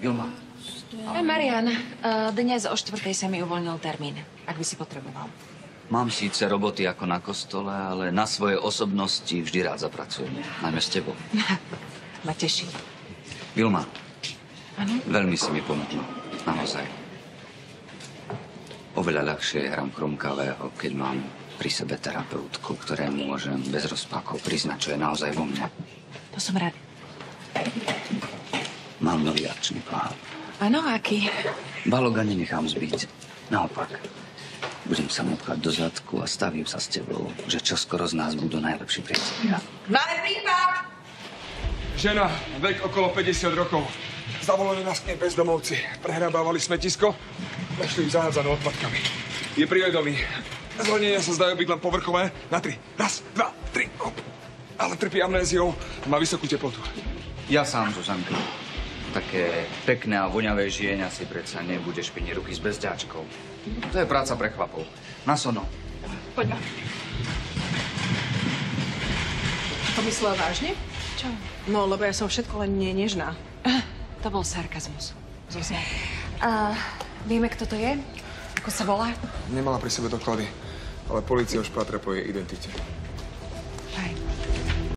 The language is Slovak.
Vilma, E, Marian, e, dnes o štvrtej sa mi uvoľnil termín, ak by si potreboval. mám síce roboty ako na kostole, ale na svoje osobnosti vždy rád zapracujem. Najmä s tebou. Ma teší. Vilma, Áno? veľmi si mi pomohla. Naozaj. Oveľa ľahšie hrám chromkavého, keď mám pri sebe terapeutku, ktoré môžem bez rozpakov priznať, čo je naozaj vo mne. To som rád. Mám nový akčný plán. Áno, aký? Baloga nenechám zbiť. Naopak. Budem sa mu pchať do zadku a stavím sa s tebou, že čoskoro z nás budú najlepší priatelia. Máme prípad! Žena, vek okolo 50 rokov. Zavolali nás k nej bezdomovci. Prehrabávali smetisko, našli ju zahádzanú odpadkami. Je pri vedomí. Zranenia sa zdajú byť len povrchové. Na tri. Raz, dva, tri, hop. Ale trpí amnéziou, má vysokú teplotu. Ja sám, Zuzanka. Také pekné a voňavé žienia si predsa nebude špiniť ruky s bezďačkou. To je práca pre chlapov. Na sono. Poďme. To myslel vážne? Čo? No, lebo ja som všetko len nie nežná. To bol sarkazmus. Zuzia. A vieme, kto to je? Ako sa volá? Nemala pri sebe doklady, ale policia už pátra po jej identite.